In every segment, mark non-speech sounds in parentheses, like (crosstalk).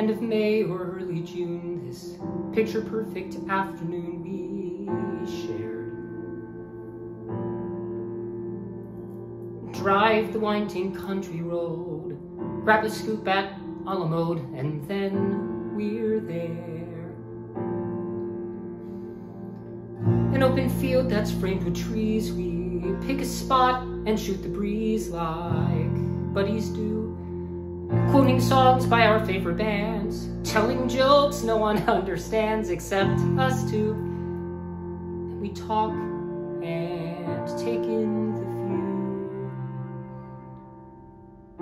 end of May or early June, this picture perfect afternoon we shared. Drive the winding country road, grab a scoop at a la mode, and then we're there. An open field that's framed with trees, we pick a spot and shoot the breeze like buddies do. Quoting songs by our favorite bands, telling jokes no one (laughs) understands except us two. And we talk and take in the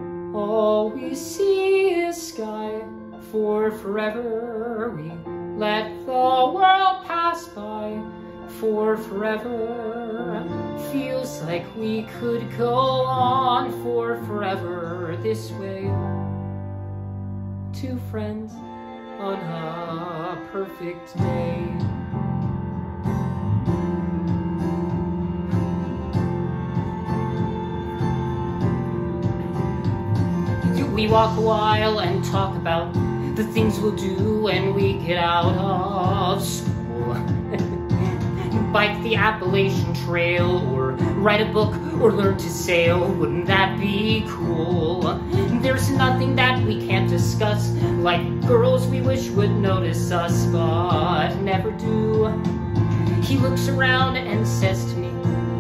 view. All we see is sky for forever. We let the world pass by for forever. Feels like we could go on for forever this way two friends on a perfect day. We walk a while and talk about the things we'll do when we get out of school. (laughs) Bike the Appalachian Trail or write a book or learn to sail. Wouldn't that be cool? There's nothing that discuss, like girls we wish would notice us, but never do. He looks around and says to me,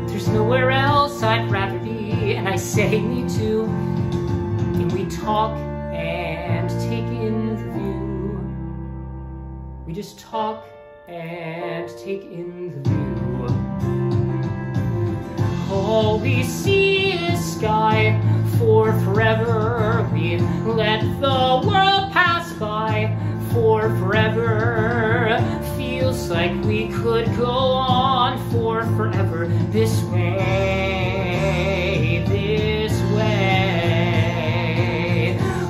There's nowhere else I'd rather be, and I say, Me too. And we talk and take in the view. We just talk and take in the view. All we see Like we could go on for forever this way, this way.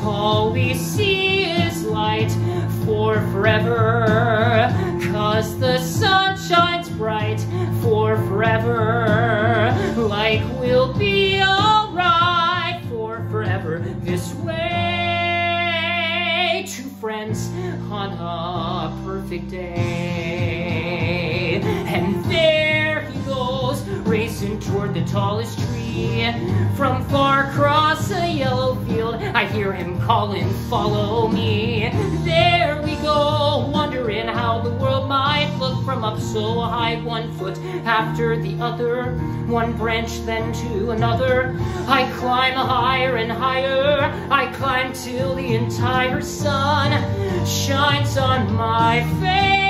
All we see is light for forever. Cause the sun shines bright for forever. Like we'll be alright for forever this way. Two friends on a perfect day. Tallest tree. From far across a yellow field, I hear him calling, follow me. There we go, wondering how the world might look from up so high, one foot after the other, one branch then to another. I climb higher and higher, I climb till the entire sun shines on my face.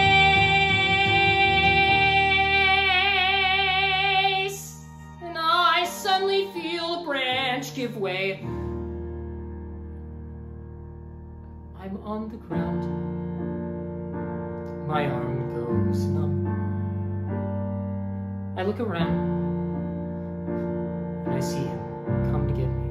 Suddenly feel a branch give way. I'm on the ground. My arm goes numb. I look around and I see him come to get me.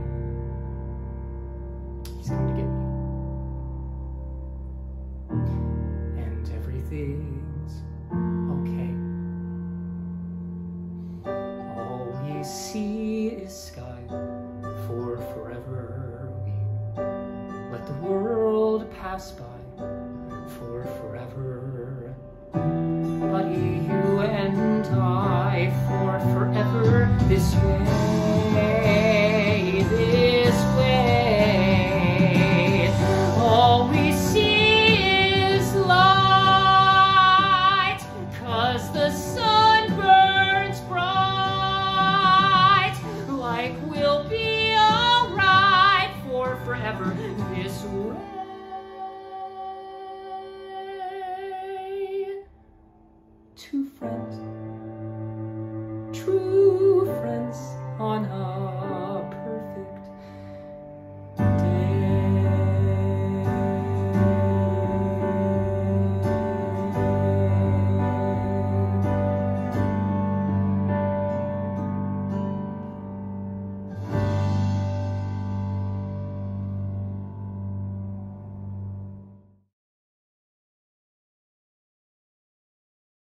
We see is sky for forever. We let the world pass by for forever. Buddy, you and I for forever this way, Two friends, true friends on a